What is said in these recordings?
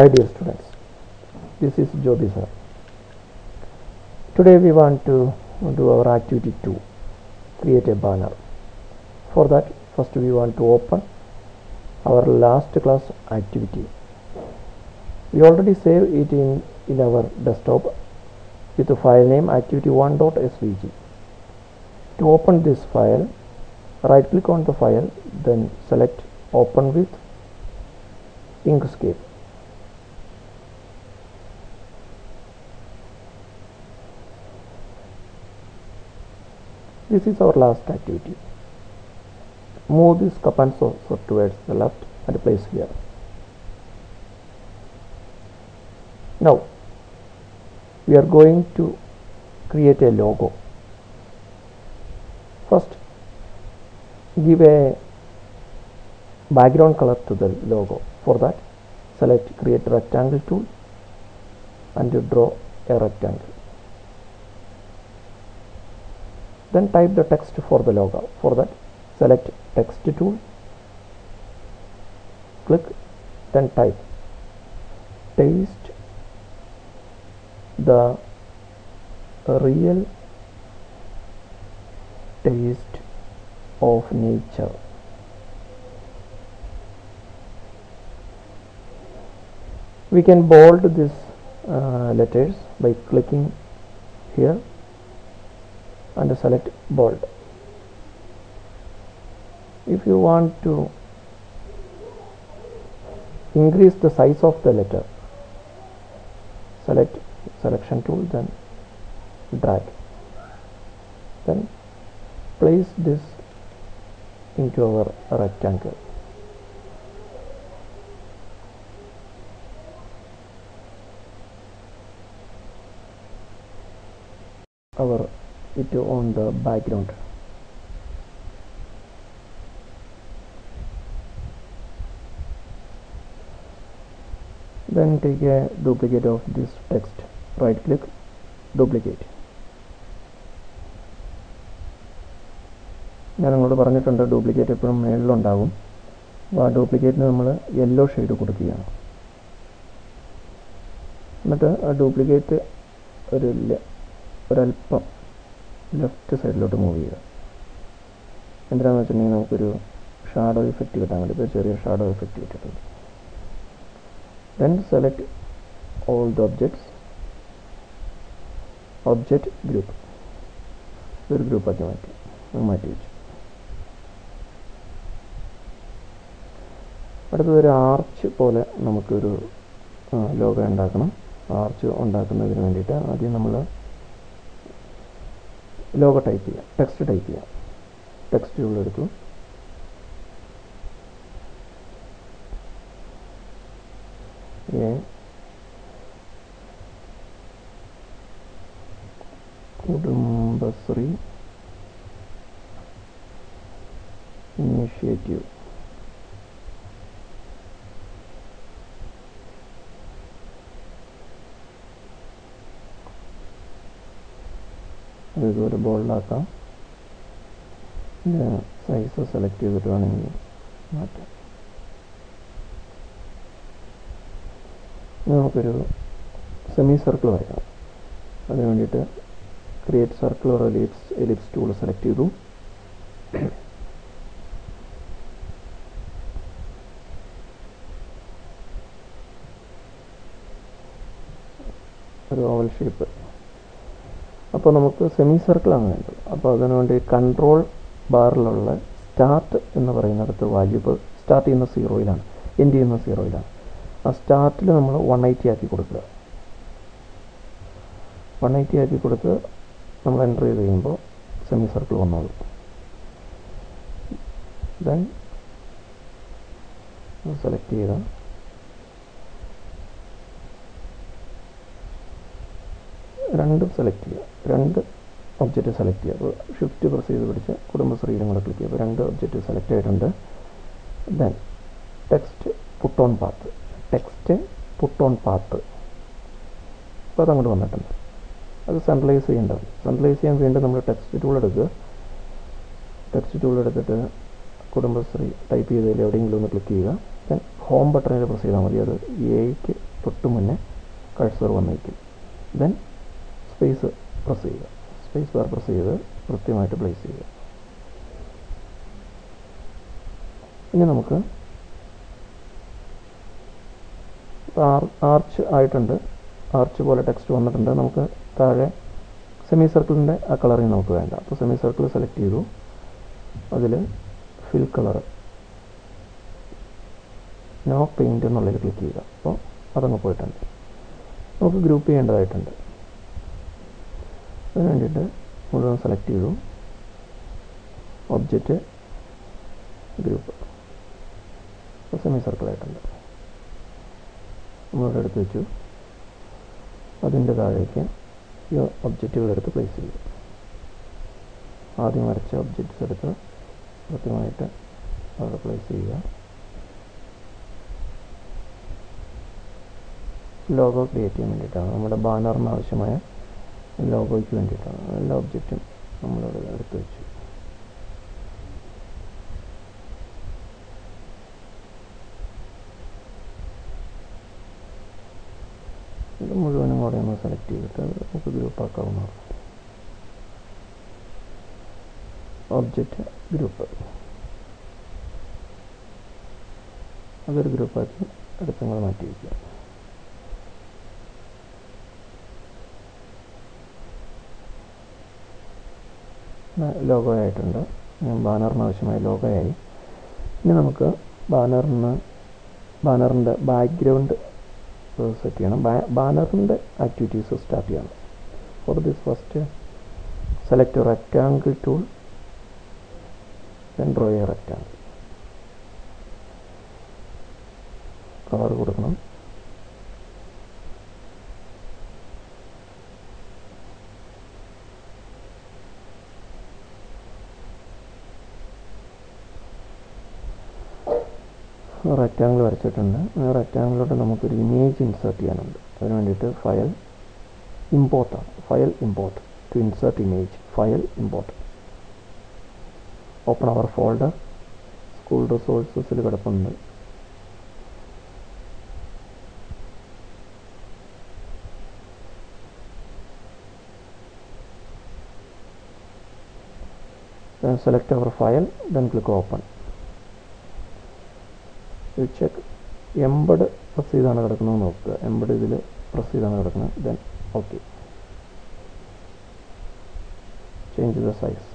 Hi dear students, this is Joby sir. Today we want to do our activity 2, create a banner. For that first we want to open our last class activity. We already saved it in, in our desktop with the file name activity1.svg. To open this file, right click on the file then select open with Inkscape. This is our last activity. Move this cup and saucer towards the left and place here. Now, we are going to create a logo. First, give a background color to the logo. For that, select create rectangle tool and draw a rectangle. Then type the text for the logo. For that, select text tool, click, then type taste the real taste of nature. We can bold these uh, letters by clicking here and select bold. If you want to increase the size of the letter, select selection tool then drag then place this into our rectangle our it on the background. Then take a duplicate of this text. Right click duplicate. ഞാൻ നിങ്ങളോട് പറഞ്ഞിട്ടുണ്ട് duplicate എപ്പോഴും മേളിലുണ്ടാകും അപ്പോൾ ആ ഡ്യൂപ്ലിക്കേറ്റിന് നമ്മൾ yellow shade കൊടുക്കുകയാണ്. എന്നിട്ട് ആ ഡ്യൂപ്ലിക്കേറ്റ് ഒരു ഒരല്പം ലെഫ്റ്റ് സൈഡിലോട്ട് മൂവ് ചെയ്യുക. എന്തിനാണെന്ന് വെച്ചിട്ടുണ്ടെങ്കിൽ നമുക്കൊരു ഷാഡോ ഇഫക്റ്റ് കിട്ടാൻ വേണ്ടി ഇപ്പോൾ ചെറിയ ഷാഡോ ഇഫക്റ്റ് കിട്ടിയിട്ടുണ്ട്. Then select all the objects. Object group ഒരു ഗ്രൂപ്പാക്കി മാറ്റി. മാറ്റി വെച്ചു. അടുത്തത് ഒരു ആർച്ച് പോലെ നമുക്കൊരു ലോഗോ ഉണ്ടാക്കണം. ആർച്ച് ഉണ്ടാക്കുന്നതിന് വേണ്ടിയിട്ട് ആദ്യം നമ്മൾ ലോഗോ ടൈപ്പ് ചെയ്യാം. ടെക്സ്റ്റ് ടൈപ്പ് ചെയ്യാം. Text A Kudumbashree. ഇനിഷ്യേറ്റീവ്. ഇതുപോലെ ബോൾഡാക്കാം. സൈസ് സെലക്ട് ചെയ്തിട്ട് വേണമെങ്കിൽ മാറ്റാം. നമുക്കൊരു സെമി സർക്കിൾ വരയ്ക്കണം അതിന് വേണ്ടിയിട്ട് create circle or ellipse ellipse tool select ചെയ്തു. ഒരു ഓവൽ ഷേപ്പ് അപ്പോൾ നമുക്ക് സെമി സർക്കിളാണ് വേണ്ടത്. അപ്പോൾ അതിനു വേണ്ടി കൺട്രോൾ ബാറിലുള്ള സ്റ്റാർട്ട് എന്ന് പറയുന്നിടത്ത് വാല്യൂബ് സ്റ്റാർട്ട് ചെയ്യുന്ന സീറോയിലാണ് എൻഡ് ചെയ്യുന്ന സീറോയിലാണ് ആ സ്റ്റാർട്ടിൽ നമ്മൾ വൺ എയ്റ്റി ആക്കി കൊടുക്കുക. വൺ എയ്റ്റി ആക്കി കൊടുത്ത് നമ്മൾ എന്റർ ചെയ്ത് കഴിയുമ്പോൾ സെമി സർക്കിൾ വന്നോളൂ. ദെൻ സെലക്ട് ചെയ്യുക. രണ്ടും സെലക്ട് ചെയ്യുക. രണ്ട് ഒബ്ജക്റ്റ് സെലക്ട് ചെയ്യുക. അപ്പോൾ ഷിഫ്റ്റ് പ്രസ് ചെയ്ത് പിടിച്ച് കുടുംബശ്രീ കൂടെ ക്ലിക്ക് ചെയ്യുക. അപ്പോൾ രണ്ട് ഒബ്ജക്റ്റ് സെലക്ട് ആയിട്ടുണ്ട്. Then text put on path text put on path അപ്പോൾ അതങ്ങോട്ട് വന്നിട്ടുണ്ട്. അത് സെൻട്രലൈസ് ചെയ്യേണ്ടത് സെൻട്രലൈസ് ചെയ്യാൻ വേണ്ടി നമ്മൾ ടെക്സ്റ്റ് ടൂൾ എടുക്കുക. ടെക്സ്റ്റ് ടൂൾ എടുത്തിട്ട് കുടുംബശ്രീ ടൈപ്പ് ചെയ്തതിൽ എവിടെയെങ്കിലും ഒന്ന് ക്ലിക്ക് ചെയ്യുക. ദെൻ ഹോം ബട്ടണിൽ പ്രസ് ചെയ്താൽ മതി. അത് എയ്ക്ക് തൊട്ട് മുന്നേ കഴ്സർ വന്നിരിക്കും ദെൻ സ്പേസ് പ്രസ് ചെയ്യുക. സ്പേസ് ബാർ പ്രസ് ചെയ്ത് കൃത്യമായിട്ട് പ്ലേസ് ചെയ്യുക. ഇനി നമുക്ക് ആർച്ച് ആയിട്ടുണ്ട്. ആർച്ച് പോലെ ടെക്സ്റ്റ് വന്നിട്ടുണ്ട്. നമുക്ക് താഴെ സെമി സർക്കിളിന്റെ ആ കളറിങ് നമുക്ക് വേണ്ട. അപ്പോൾ സെമി സർക്കിൾ സെലക്ട് ചെയ്തു. അതിൽ ഫിൽ കളർ നോ പെയിന്റ് എന്നുള്ളതിൽ ക്ലിക്ക് ചെയ്യുക. അപ്പോൾ അതങ്ങ് പോയിട്ടുണ്ട്. നമുക്ക് ഗ്രൂപ്പ് ചെയ്യേണ്ടതായിട്ടുണ്ട്. അതിന് വേണ്ടിയിട്ട് മുഴുവൻ സെലക്ട് ചെയ്തു. ഒബ്ജക്റ്റ് ഗ്രൂപ്പ് സെമി സർക്കിൾ സർക്കിളായിട്ടുണ്ട് നമ്മളിവിടെ എടുത്ത് വെച്ചു. അതിന്റെ താഴേക്ക് ഈ ഒബ്ജക്റ്റുകൾ എടുത്ത് പ്ലേസ് ചെയ്തു. ആദ്യം വരച്ച ഒബ്ജക്റ്റ്സ് എടുത്ത് കൃത്യമായിട്ട് അവിടെ പ്ലേസ് ചെയ്യുക. ലോഗോ ക്രിയേറ്റ് ചെയ്യാൻ വേണ്ടിയിട്ടാണ്. നമ്മുടെ ബാനറിന് ആവശ്യമായ ലോഗോയ്ക്ക് വേണ്ടിയിട്ടാണ്. എല്ലാ ഒബ്ജക്റ്റും നമ്മളവിടെ എടുത്ത് വെച്ചു. ഇത് മുഴുവനും കൂടെ നമ്മൾ സെലക്ട് ചെയ്തിട്ട് നമുക്ക് ഗ്രൂപ്പ് ആക്കാവുന്നതാണ്. ഒബ്ജക്റ്റ് ഗ്രൂപ്പ് അതൊരു ഗ്രൂപ്പാക്കി അടുത്തങ്ങൾ മാറ്റി വയ്ക്കുക ലോഗോ ആയിട്ടുണ്ട് ബാനറിന് ആവശ്യമായ ലോഗോ ആയി ഇനി നമുക്ക് ബാനറിന് ബാനറിന്റെ ബാക്ക്ഗ്രൗണ്ട് സെറ്റ് ചെയ്യണം. ബാനറിന്റെ ആക്ടിവിറ്റീസ് സ്റ്റാർട്ട് ചെയ്യണം. For this first select rectangle tool draw a rectangle colour കൊടുക്കണം. റെക്റ്റാങ്കിൾ വരച്ചിട്ടുണ്ട്. ആ റെക്റ്റാങ്കിളിലോട്ട് നമുക്കൊരു ഇമേജ് ഇൻസേർട്ട് ചെയ്യാനുണ്ട്. അതിന് വേണ്ടിയിട്ട് file ഇമ്പോർട്ടാണ് file import to insert image file import open our folder school റിസോഴ്സസിൽ കിടപ്പുണ്ട്. then select our file click open. Check embed press ചെയ്താണ് കിടക്കുന്നത് നോക്കുക എംബഡ് ഇതിൽ പ്രസ് ചെയ്താണ് കിടക്കുന്നത്. Then okay change the size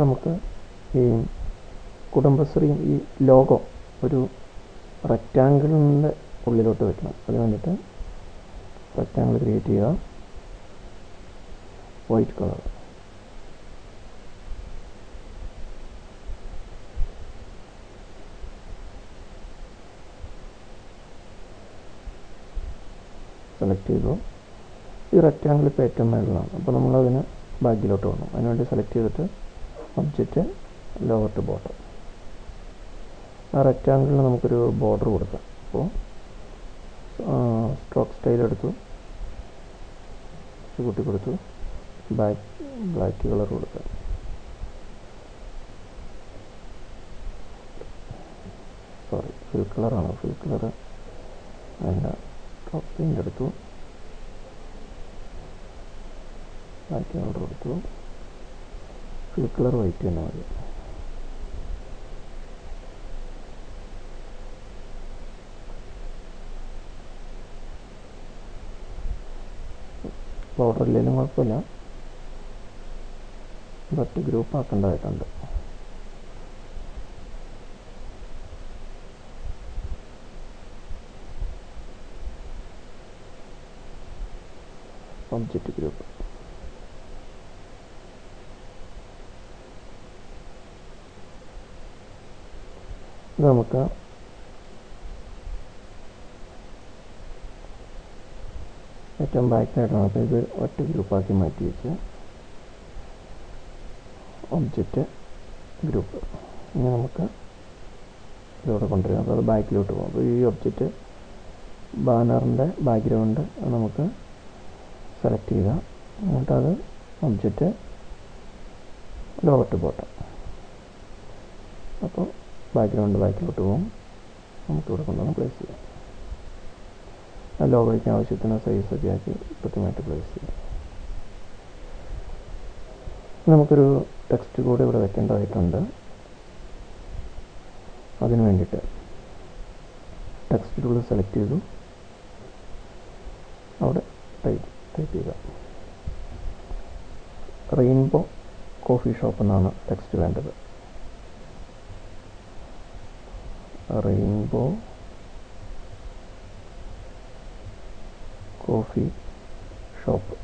നമുക്ക് ഈ കുടുംബശ്രീ ഈ ലോഗോ ഒരു റെക്റ്റാങ്കിളിന്റെ ഉള്ളിലോട്ട് വെക്കണം. അതിന് വേണ്ടിയിട്ട് റെക്റ്റാങ്കിൾ ക്രിയേറ്റ് ചെയ്യുക. വൈറ്റ് കളർ സെലക്ട് ചെയ്തു. ഈ റെക്റ്റാങ്കിൾ ഇപ്പോൾ ഏറ്റവും മേളിലാണ് അപ്പോൾ നമ്മളതിന് ബാക്കിലോട്ട് വന്നു. അതിനുവേണ്ടി സെലക്ട് ചെയ്തിട്ട് ഒബ്ജക്റ്റ് ലോവർ ടു ബോട്ടം ആ റെക്റ്റാങ്കിളിന് നമുക്കൊരു ബോർഡർ കൊടുക്കാം. അപ്പോൾ സ്ട്രോക്ക് സ്റ്റൈൽ എടുത്തു. കൂട്ടി കൊടുത്തു ബ്ലാക്ക് ബ്ലാക്ക് കളർ കൊടുക്കാം. സോറി ഫിൽ കളറാണ് ഫിൽ കളർ അതിന്റെ ടോപ്പ് പെയിന്റ് എടുത്തു. ബ്ലാക്ക് കളർ കൊടുത്തു. ഫിൽ കളർ വൈറ്റ് തന്നെ മതി. ബോർഡർ ഇല്ലെങ്കിലും കുഴപ്പമില്ല. ബട്ട് ഗ്രൂപ്പ് ആക്കേണ്ടതായിട്ടുണ്ട്. ഒബ്ജക്റ്റ് ഗ്രൂപ്പ് നമുക്ക് ഏറ്റവും സൈഡാണ് അപ്പോൾ ഇത് ഒറ്റ ഗ്രൂപ്പാക്കി മാറ്റി വെച്ച് ഒബ്ജക്റ്റ് ഗ്രൂപ്പ്. ഇനി നമുക്ക് ഇതിലൂടെ കൊണ്ടുവരാം. അപ്പോൾ അത് ബാക്കിലോട്ട് പോകും. അപ്പോൾ ഈ ഒബ്ജക്റ്റ് ബാനറിന്റെ ബാക്ക്ഗ്രൗണ്ട് നമുക്ക് സെലക്ട് ചെയ്യുക എന്നിട്ട് അത് ഒബ്ജക്റ്റ് ലോകത്ത് പോട്ടെ. അപ്പോൾ ബാക്ക്ഗ്രൗണ്ട് ബാക്കിലോട്ട് പോകും നമുക്ക് ഇവിടെ കൊണ്ടുവന്ന് പ്ലേസ് ചെയ്യാം. ലോഗോയ്ക്ക് ആവശ്യത്തിന് സൈസൊക്കെ ആക്കി കൃത്യമായിട്ട് പ്ലേസ് ചെയ്യാം നമുക്കൊരു ടെക്സ്റ്റ് കൂടെ ഇവിടെ വെക്കേണ്ടതായിട്ടുണ്ട്. അതിന് വേണ്ടിയിട്ട് ടെക്സ്റ്റ് ടൂൾ സെലക്ട് ചെയ്തു. അവിടെ ടൈപ്പ് ടൈപ്പ് ചെയ്യുക. റെയിൻബോ കോഫി ഷോപ്പ് എന്നാണ് ടെക്സ്റ്റ് വേണ്ടത്. Rainbow coffee shop.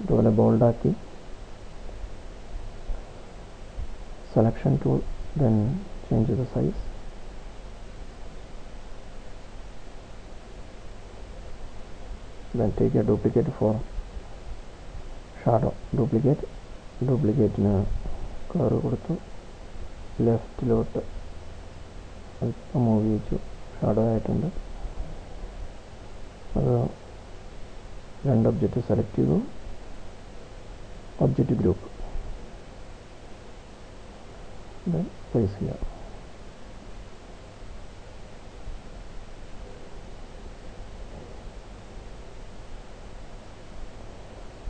ഇതുപോലെ ബോൾഡാക്കി. Selection tool then change the size then take a duplicate for shadow. Duplicate ഡ്യൂപ്ലിക്കേറ്റിന് കളർ കൊടുത്തു. ലെഫ്റ്റിലോട്ട് അല്പം മൂവ് ചെയ്യിച്ചു ഷാഡോ ആയിട്ടുണ്ട്. അത് രണ്ട് ഒബ്ജക്റ്റ് സെലക്ട് ചെയ്തു. ഒബ്ജക്റ്റ് ഗ്രൂപ്പ് പ്ലേസ് ചെയ്യാം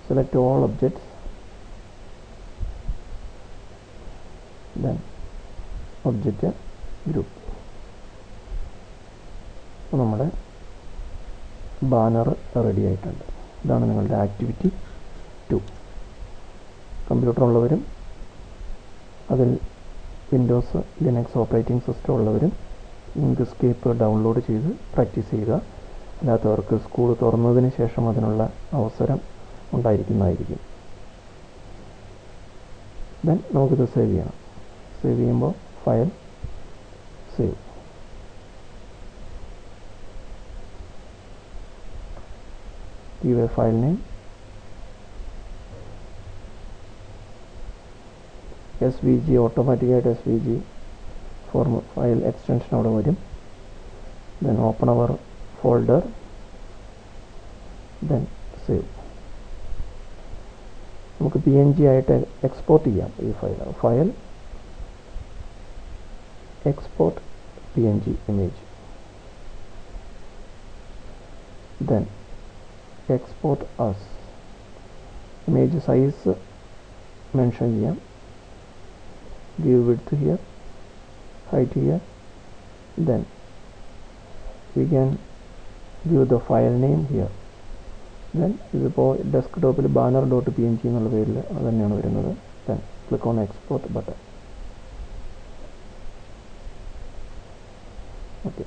select all objects. Then group. അപ്പോൾ നമ്മുടെ ബാനർ റെഡി ആയിട്ടുണ്ട്. ഇതാണ് നിങ്ങളുടെ ആക്ടിവിറ്റി ടു കമ്പ്യൂട്ടർ ഉള്ളവരും അതിൽ വിൻഡോസ് ലിനക്സ് ഓപ്പറേറ്റിംഗ് സിസ്റ്റം ഉള്ളവരും ഇങ്ക്സ്കേപ്പ് ഡൗൺലോഡ് ചെയ്ത് പ്രാക്ടീസ് ചെയ്യുക. അല്ലാത്തവർക്ക് സ്കൂൾ തുറന്നതിന് ശേഷം അതിനുള്ള അവസരം ഉണ്ടായിരിക്കുന്നതായിരിക്കും. ദെൻ നമുക്കിത് സേവ് ചെയ്യണം. സേവ് ചെയ്യുമ്പോൾ file save a file name svg ഓട്ടോമാറ്റിക്കായിട്ട് ജി ഫോർമ ഫയൽ എക്സ്റ്റൻഷൻ അവിടെ വരും. Then open our folder then save നമുക്ക് പി എൻ ജി ആയിട്ട് എക്സ്പോർട്ട് ചെയ്യാം ഈ file file export P N G image then export as image size mention ചെയ്യാം give width here height here then we can give the file name here then ഇതിപ്പോൾ ഡെസ്ക്ടോപ്പിൽ banner dot P N G എന്നുള്ള പേരിൽ അത് തന്നെയാണ് വരുന്നത്. Then click on export button okay